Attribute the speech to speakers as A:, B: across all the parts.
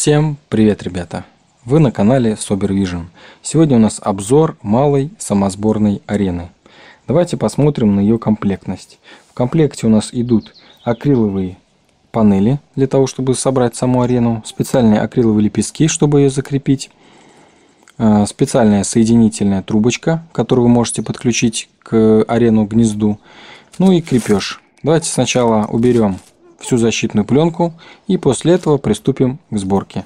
A: Всем привет, ребята! Вы на канале Sober. Сегодня у нас обзор малой самосборной арены. Давайте посмотрим на ее комплектность. В комплекте у нас идут акриловые панели для того, чтобы собрать саму арену, специальные акриловые лепестки, чтобы ее закрепить, а, специальная соединительная трубочка, которую вы можете подключить к арену гнезду, ну и крепеж. Давайте сначала уберем всю защитную пленку и после этого приступим к сборке.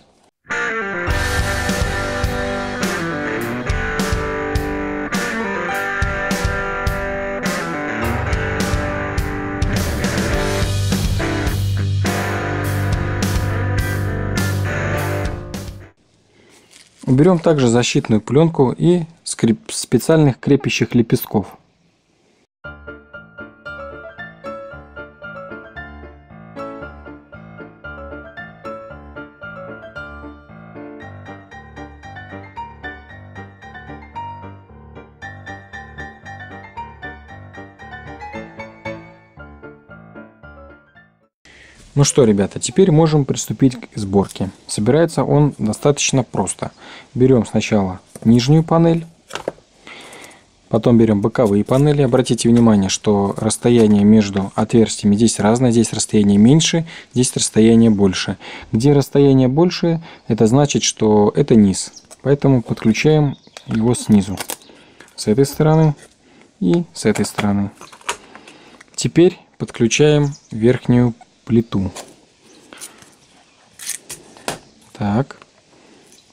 A: Уберем также защитную пленку и специальных крепящих лепестков. Ну что, ребята, теперь можем приступить к сборке. Собирается он достаточно просто. Берем сначала нижнюю панель, потом берем боковые панели. Обратите внимание, что расстояние между отверстиями здесь разное. Здесь расстояние меньше, здесь расстояние больше. Где расстояние больше, это значит, что это низ. Поэтому подключаем его снизу. С этой стороны и с этой стороны. Теперь подключаем верхнюю плиту. Так.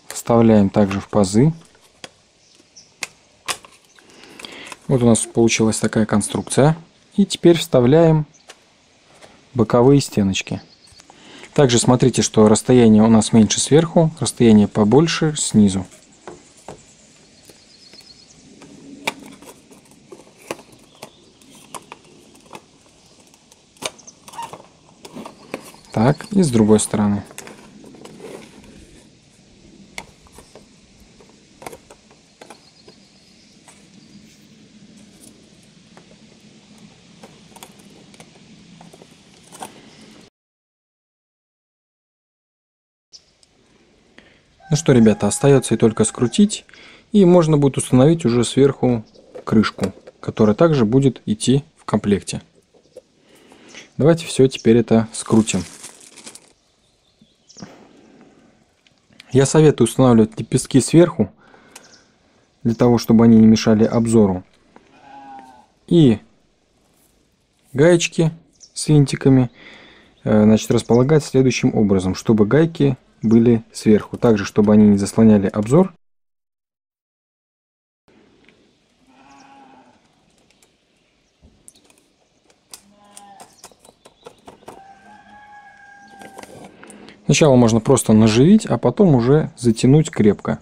A: Вставляем также в пазы. Вот у нас получилась такая конструкция. И теперь вставляем боковые стеночки. Также смотрите, что расстояние у нас меньше сверху, расстояние побольше снизу. Так, и с другой стороны. Ну что, ребята, остается и только скрутить, и можно будет установить уже сверху крышку, которая также будет идти в комплекте. Давайте все теперь это скрутим. Я советую устанавливать лепестки сверху, для того, чтобы они не мешали обзору. И гаечки с винтиками э, значит, располагать следующим образом, чтобы гайки были сверху. Также, чтобы они не заслоняли обзор. Сначала можно просто наживить, а потом уже затянуть крепко.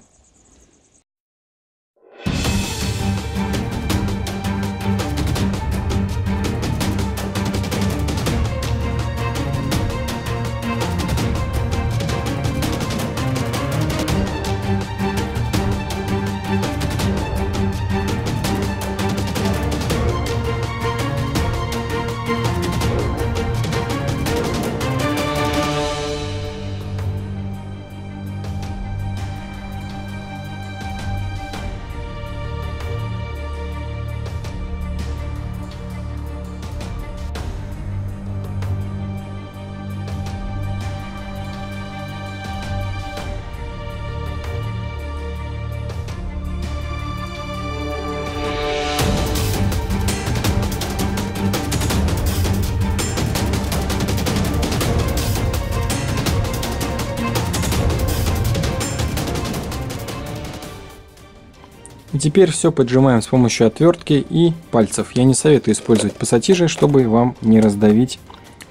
A: И теперь все поджимаем с помощью отвертки и пальцев. Я не советую использовать пассатижи, чтобы вам не раздавить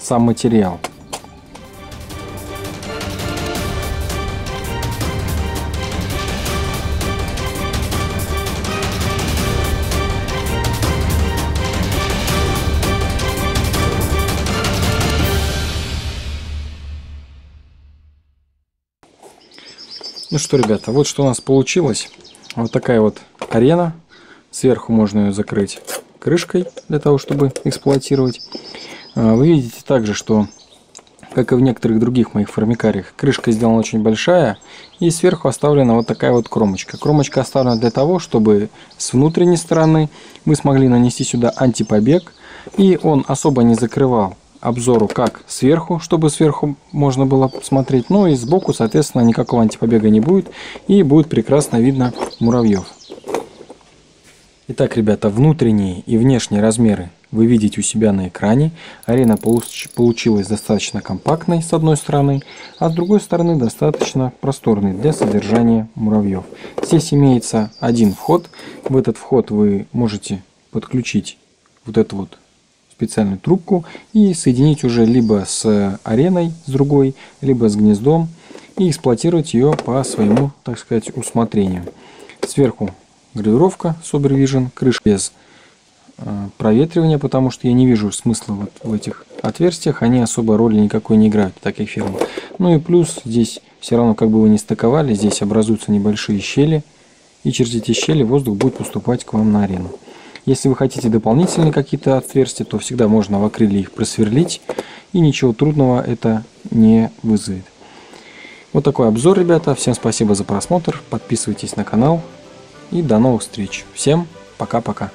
A: сам материал. Ну что, ребята, вот что у нас получилось. Вот такая вот арена. Сверху можно ее закрыть крышкой для того, чтобы эксплуатировать. А, вы видите также, что как и в некоторых других моих формикариях, крышка сделана очень большая, и сверху оставлена вот такая вот кромочка. Кромочка оставлена для того, чтобы с внутренней стороны мы смогли нанести сюда антипобег, и он особо не закрывал обзору как сверху, чтобы сверху можно было смотреть, ну и сбоку, соответственно, никакого антипобега не будет, и будет прекрасно видно муравьев. Итак, ребята, внутренние и внешние размеры вы видите у себя на экране. Арена получилась достаточно компактной с одной стороны, а с другой стороны достаточно просторной для содержания муравьев. Здесь имеется один вход. В этот вход вы можете подключить вот эту вот специальную трубку и соединить уже либо с ареной с другой, либо с гнездом и эксплуатировать ее по своему, так сказать, усмотрению. Сверху гравировка Supervision, крышка без э, проветривания, потому что я не вижу смысла вот в этих отверстиях, они особо роли никакой не играют в таких фирмах. Ну и плюс здесь все равно, как бы вы ни стыковали, здесь образуются небольшие щели, и через эти щели воздух будет поступать к вам на арену. Если вы хотите дополнительные какие-то отверстия, то всегда можно в акриле их просверлить, и ничего трудного это не вызовет. Вот такой обзор, ребята. Всем спасибо за просмотр. Подписывайтесь на канал. И до новых встреч. Всем пока-пока.